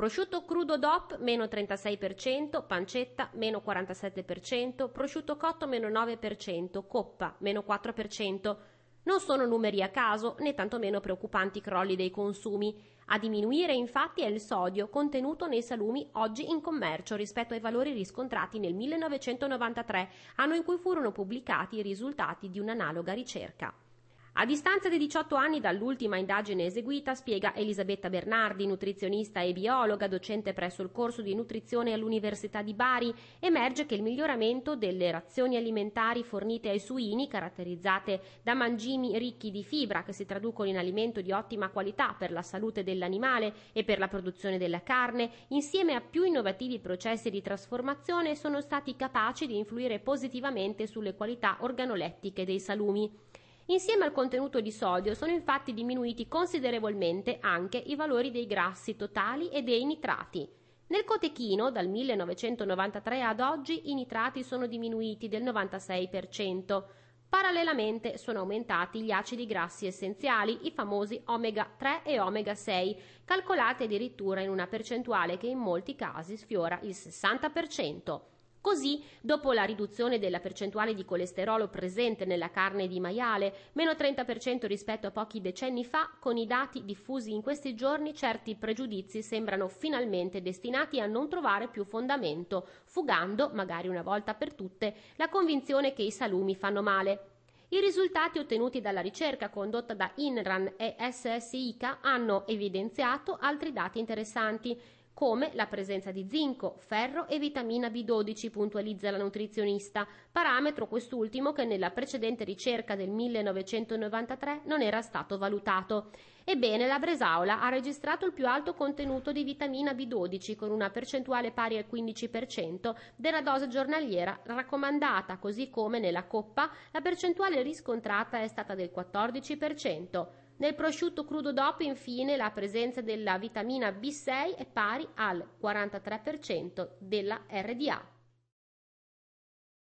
prosciutto crudo DOP meno 36%, pancetta meno 47%, prosciutto cotto meno 9%, coppa meno 4%. Non sono numeri a caso né tantomeno preoccupanti crolli dei consumi. A diminuire infatti è il sodio contenuto nei salumi oggi in commercio rispetto ai valori riscontrati nel 1993, anno in cui furono pubblicati i risultati di un'analoga ricerca. A distanza di 18 anni dall'ultima indagine eseguita, spiega Elisabetta Bernardi, nutrizionista e biologa, docente presso il corso di nutrizione all'Università di Bari, emerge che il miglioramento delle razioni alimentari fornite ai suini, caratterizzate da mangimi ricchi di fibra che si traducono in alimento di ottima qualità per la salute dell'animale e per la produzione della carne, insieme a più innovativi processi di trasformazione, sono stati capaci di influire positivamente sulle qualità organolettiche dei salumi. Insieme al contenuto di sodio sono infatti diminuiti considerevolmente anche i valori dei grassi totali e dei nitrati. Nel cotechino, dal 1993 ad oggi, i nitrati sono diminuiti del 96%. Parallelamente sono aumentati gli acidi grassi essenziali, i famosi omega 3 e omega 6, calcolati addirittura in una percentuale che in molti casi sfiora il 60%. Così, dopo la riduzione della percentuale di colesterolo presente nella carne di maiale, meno 30% rispetto a pochi decenni fa, con i dati diffusi in questi giorni, certi pregiudizi sembrano finalmente destinati a non trovare più fondamento, fugando, magari una volta per tutte, la convinzione che i salumi fanno male. I risultati ottenuti dalla ricerca condotta da INRAN e SSICA hanno evidenziato altri dati interessanti come la presenza di zinco, ferro e vitamina B12, puntualizza la nutrizionista, parametro quest'ultimo che nella precedente ricerca del 1993 non era stato valutato. Ebbene, la Bresaola ha registrato il più alto contenuto di vitamina B12 con una percentuale pari al 15% della dose giornaliera raccomandata, così come nella coppa la percentuale riscontrata è stata del 14%. Nel prosciutto crudo DOP, infine, la presenza della vitamina B6 è pari al 43% della RDA.